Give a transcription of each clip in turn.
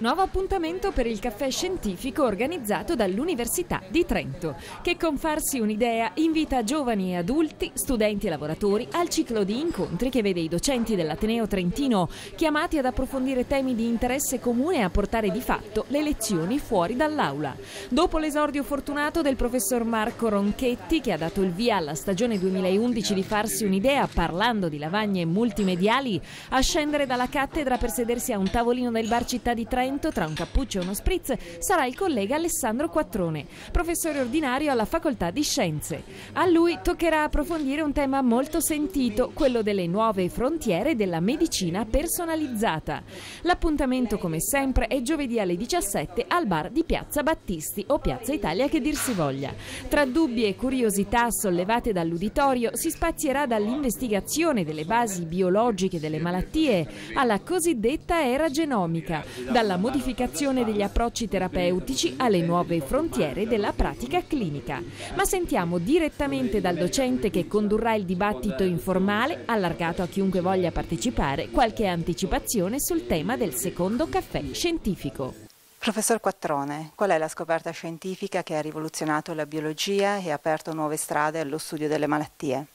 nuovo appuntamento per il caffè scientifico organizzato dall'Università di Trento, che con farsi un'idea invita giovani e adulti, studenti e lavoratori al ciclo di incontri che vede i docenti dell'Ateneo Trentino chiamati ad approfondire temi di interesse comune e a portare di fatto le lezioni fuori dall'aula. Dopo l'esordio fortunato del professor Marco Ronchetti, che ha dato il via alla stagione 2011 di farsi un'idea parlando di lavagne multimediali, a scendere dalla cattedra per sedersi a un tavolino del bar città di Trento tra un cappuccio e uno spritz sarà il collega Alessandro Quattrone, professore ordinario alla Facoltà di Scienze. A lui toccherà approfondire un tema molto sentito, quello delle nuove frontiere della medicina personalizzata. L'appuntamento, come sempre, è giovedì alle 17 al bar di Piazza Battisti o Piazza Italia che dir si voglia. Tra dubbi e curiosità sollevate dall'uditorio si spazierà dall'investigazione delle basi biologiche delle malattie alla cosiddetta era genomica, dalla modificazione degli approcci terapeutici alle nuove frontiere della pratica clinica. Ma sentiamo direttamente dal docente che condurrà il dibattito informale, allargato a chiunque voglia partecipare, qualche anticipazione sul tema del secondo caffè scientifico. Professor Quattrone, qual è la scoperta scientifica che ha rivoluzionato la biologia e aperto nuove strade allo studio delle malattie?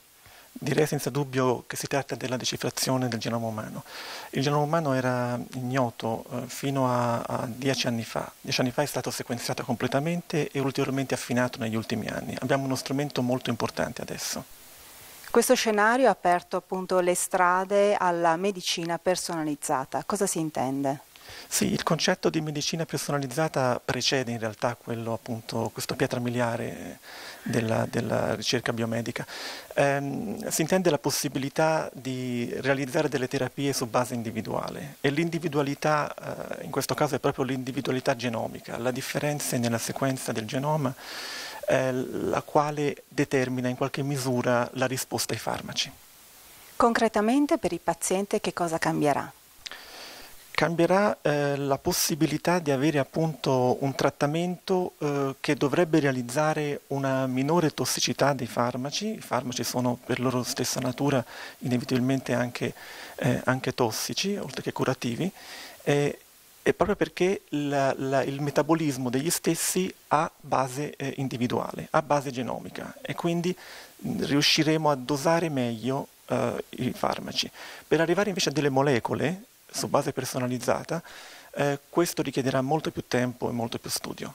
Direi senza dubbio che si tratta della decifrazione del genoma umano. Il genoma umano era ignoto eh, fino a, a, dieci anni fa. Dieci anni fa è stato sequenziato completamente e ulteriormente affinato negli ultimi anni. Abbiamo uno strumento molto importante adesso. Questo scenario ha aperto appunto le strade alla medicina personalizzata. Cosa si intende? Sì, il concetto di medicina personalizzata precede in realtà quello, appunto, questo pietra miliare della, della ricerca biomedica. Ehm, si intende la possibilità di realizzare delle terapie su base individuale e l'individualità, eh, in questo caso è proprio l'individualità genomica, la differenza nella sequenza del genoma, eh, la quale determina in qualche misura la risposta ai farmaci. Concretamente per il paziente che cosa cambierà? Cambierà eh, la possibilità di avere appunto un trattamento eh, che dovrebbe realizzare una minore tossicità dei farmaci. I farmaci sono per loro stessa natura inevitabilmente anche, eh, anche tossici, oltre che curativi, e proprio perché la, la, il metabolismo degli stessi ha base eh, individuale, ha base genomica e quindi riusciremo a dosare meglio eh, i farmaci. Per arrivare invece a delle molecole, su base personalizzata, eh, questo richiederà molto più tempo e molto più studio.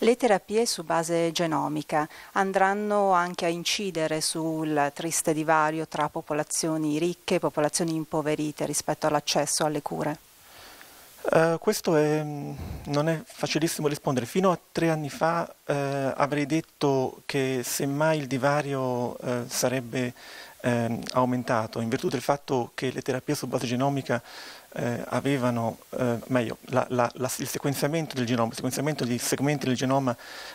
Le terapie su base genomica andranno anche a incidere sul triste divario tra popolazioni ricche e popolazioni impoverite rispetto all'accesso alle cure? Uh, questo è, non è facilissimo rispondere. Fino a tre anni fa uh, avrei detto che semmai il divario uh, sarebbe eh, aumentato in virtù del fatto che le terapie su base genomica eh, avevano, eh, meglio, la, la, la, il sequenziamento del genoma, il sequenziamento di segmenti del genoma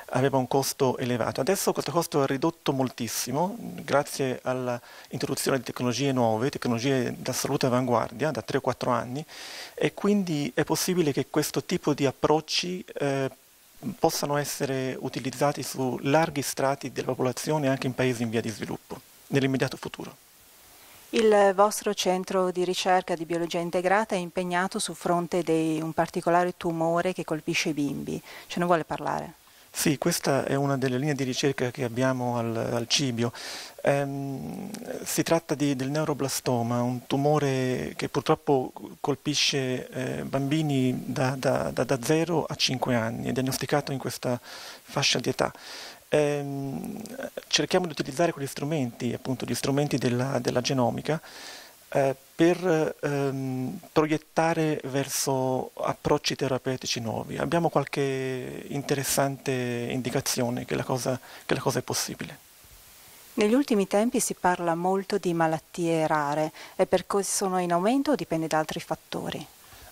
aveva un costo elevato. Adesso questo costo è ridotto moltissimo grazie all'introduzione di tecnologie nuove, tecnologie d'assoluta avanguardia da 3 o 4 anni e quindi è possibile che questo tipo di approcci eh, possano essere utilizzati su larghi strati della popolazione anche in paesi in via di sviluppo nell'immediato futuro. Il vostro centro di ricerca di biologia integrata è impegnato sul fronte di un particolare tumore che colpisce i bimbi. Ce ne vuole parlare? Sì, questa è una delle linee di ricerca che abbiamo al, al Cibio. Ehm, si tratta di, del neuroblastoma, un tumore che purtroppo colpisce eh, bambini da, da, da, da 0 a 5 anni, è diagnosticato in questa fascia di età ehm, cerchiamo di utilizzare quegli strumenti, appunto gli strumenti della, della genomica, eh, per ehm, proiettare verso approcci terapeutici nuovi. Abbiamo qualche interessante indicazione che la cosa, che la cosa è possibile. Negli ultimi tempi si parla molto di malattie rare e per cui sono in aumento o dipende da altri fattori?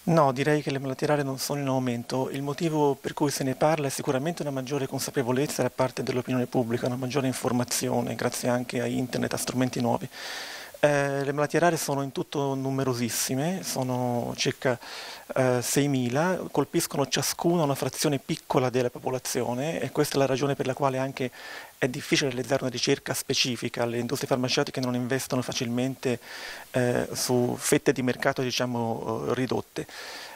No, direi che le malattie rare non sono in aumento. Il motivo per cui se ne parla è sicuramente una maggiore consapevolezza da parte dell'opinione pubblica, una maggiore informazione, grazie anche a internet, a strumenti nuovi. Eh, le malattie rare sono in tutto numerosissime, sono circa eh, 6.000, colpiscono ciascuna una frazione piccola della popolazione e questa è la ragione per la quale anche è difficile realizzare una ricerca specifica, le industrie farmaceutiche non investono facilmente eh, su fette di mercato diciamo, ridotte.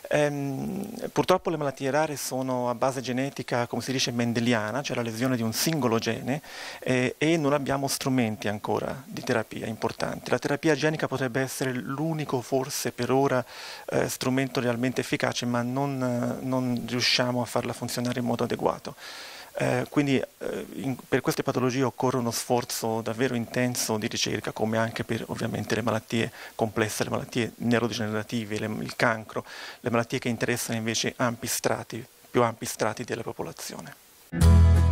Ehm, purtroppo le malattie rare sono a base genetica, come si dice, mendeliana, cioè la lesione di un singolo gene eh, e non abbiamo strumenti ancora di terapia importanti. La terapia genica potrebbe essere l'unico forse per ora eh, strumento realmente efficace, ma non, non riusciamo a farla funzionare in modo adeguato. Eh, quindi eh, in, per queste patologie occorre uno sforzo davvero intenso di ricerca, come anche per ovviamente le malattie complesse, le malattie neurodegenerative, le, il cancro, le malattie che interessano invece ampi strati, più ampi strati della popolazione.